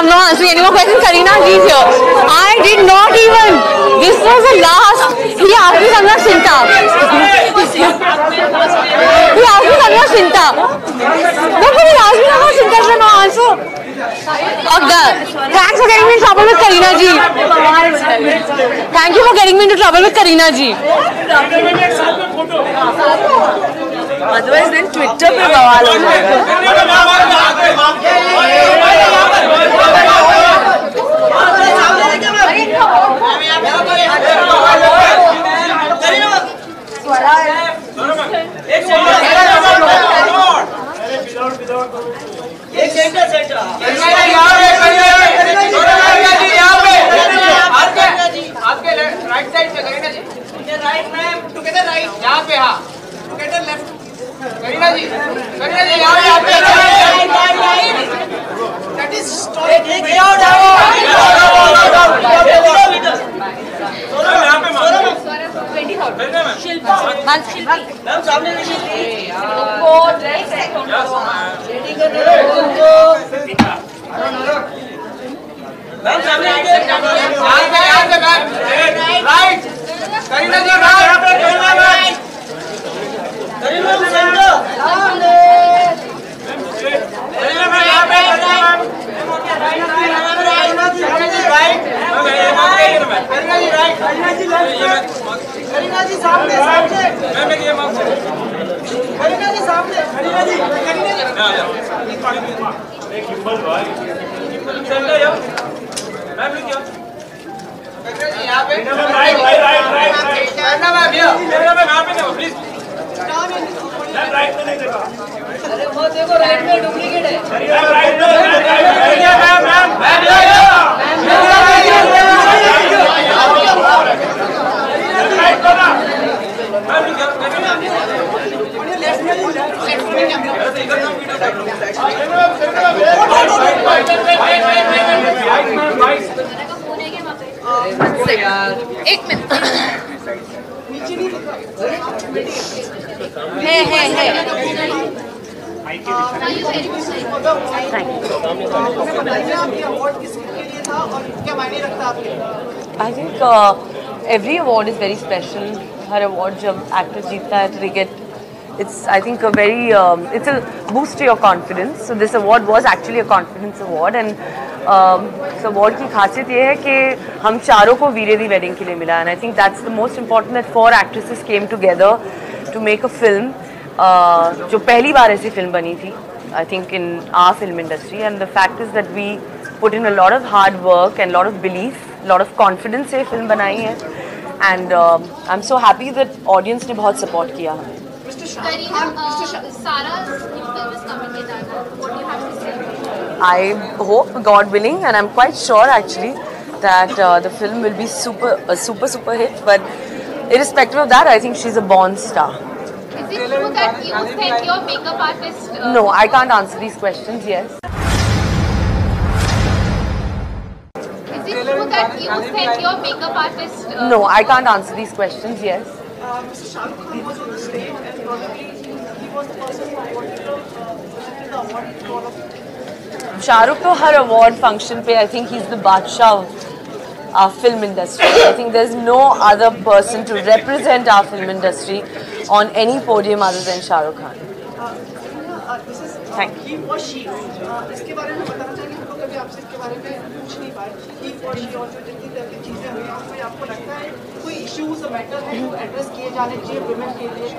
I'm not answering any more questions. Karina G is here. I did not even. This was the last. He asked me Samya Sinta. he asked me Samya Sinta. No, but he asked me Samya Sinta, so no answer. Okay. Thanks for getting me in trouble with Karina G. Thank you for getting me into trouble with Karina G. Otherwise then Twitter पे बवाल हो जाएगा right ma'am together right यहाँ पे हाँ together left Kareena ji Kareena ji यहाँ यहाँ पे right right right that is stop take out ma'am सामने मैम सामने यहाँ पे यहाँ पे ma'am right Kareena ji right यहाँ पे Kareena right Kareena ji centre Kareena ma'am यहाँ पे Kareena ma'am Kareena ji right Kareena ji right Kareena ji left Kareena ji सामने सामने। करीना जी सामने करीना जी करीना जी करीना जी यहाँ पे। Right right right right ma'am here एक मिनट है है है I think every award is very special her award जब एक्टर जीतता है तो get it's I think a very it's a boost to your confidence so this award was actually a confidence award and इस award की खासियत ये है कि हम चारों को वीरे दी वेडिंग के लिए मिला and I think that's the most important that four actresses came together to make a film जो पहली बार ऐसी फ़िल्म बनी थी I think in our film industry and the fact is that we put in a lot of hard work and lot of belief lot of confidence से film बनाई है and I am so happy that audience ने बहुत support किया हमें। I hope, God willing, and I'm quite sure actually that uh, the film will be super, a super, super hit. But irrespective of that, I think she's a born star. Is it true that you sent your makeup artist? Uh, No, I can't answer these questions. Yes. Is it true that you sent your makeup artist? Uh, No, I can't answer these questions. Yes. Shahrukh to her award function pe I think he's the Badshah of our film industry. I think there's no other person to represent our film industry on any podium other than Shahrukh Khan. Thank you. he or she uh, इसके बारे में बताना चाहेंगे हम लोग कभी आपसे इसके बारे में पूछ नहीं पाए he or she और जो जितनी तरह की चीज़ें हुई हैं उसमें आपको लगता है कोई इश्यूज मैटर है जो एड्रेस किए जाने चाहिए वुमेन के लिए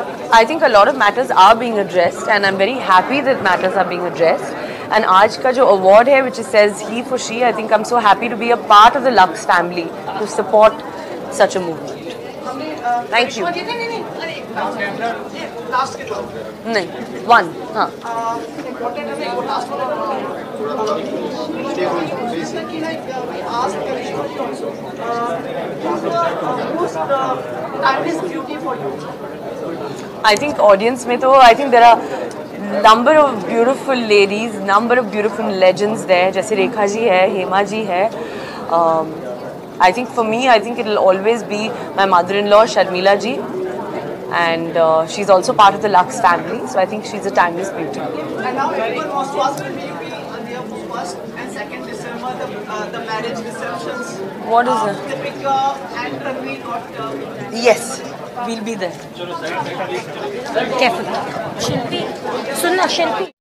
अभी I think a lot of matters are being addressed and I'm very happy that matters are being addressed. And आज का जो अवार्ड है which is says he for she I think I am so happy to be a part of the Lux family to support such a movement thank you नहीं one हाँ। I think audience में तो I think there are number of beautiful ladies number of beautiful legends there. जैसे रेखा जी है, हेमा जी है. I think for me I think it it'll always be my mother-in-law Sharmila ji, and uh, she's also part of the Lux family. So I think she's a timeless beauty. and now everyone wants to ask will you be there for first and second over the, uh, the marriage receptions. What is it? Deepika and Ranveer got. Yes, we'll be there. Careful. Shilpi. Sunna, Shilpi.